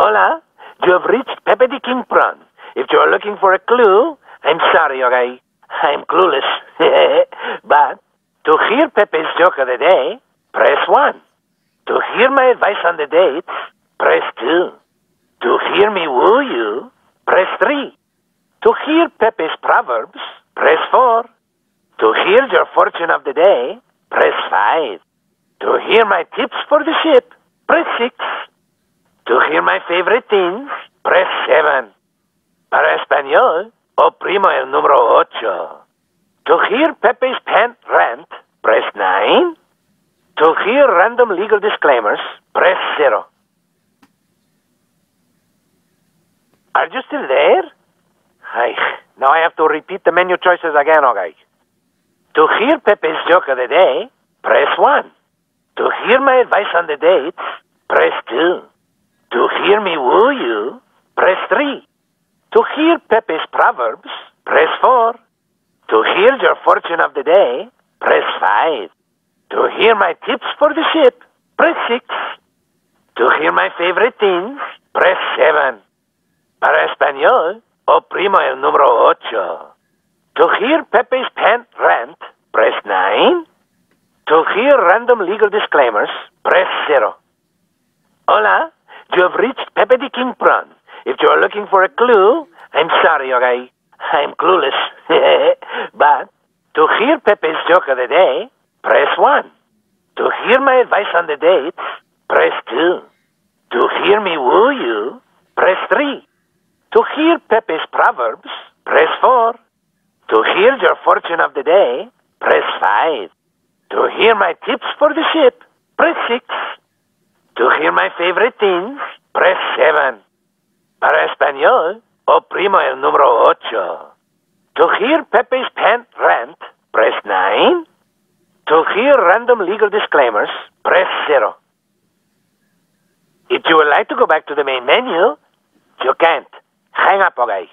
Hola, you have reached Pepe the King Prawn. If you are looking for a clue, I'm sorry, okay? I'm clueless. but to hear Pepe's joke of the day, press 1. To hear my advice on the dates, press 2. To hear me woo you, press 3. To hear Pepe's proverbs, press 4. To hear your fortune of the day, press 5. To hear my tips for the ship, press 6. To hear my favorite things, press 7. Para español, oprimo el número 8. To hear Pepe's pant rant, press 9. To hear random legal disclaimers, press 0. Are you still there? Ay, now I have to repeat the menu choices again, oh, okay? To hear Pepe's joke of the day, press 1. To hear my advice on the dates, press 2. To hear me woo you, press 3. To hear Pepe's proverbs, press 4. To hear your fortune of the day, press 5. To hear my tips for the ship, press 6. To hear my favorite things, press 7. Para español, oprimo el número 8. To hear Pepe's pant rant, press 9. To hear random legal disclaimers, press 0. Hola, you have reached Pepe the King Prawn. If you are looking for a clue, I'm sorry, okay? I'm clueless. but to hear Pepe's joke of the day, press 1. To hear my advice on the dates, press 2. To hear me woo you, press 3. To hear Pepe's proverbs, press 4. To hear your fortune of the day, press 5. To hear my tips for the ship, press 6. My favorite things, press 7. Para español, oprimo el número 8. To hear Pepe's pant rant, press 9. To hear random legal disclaimers, press 0. If you would like to go back to the main menu, you can't. Hang up, okay?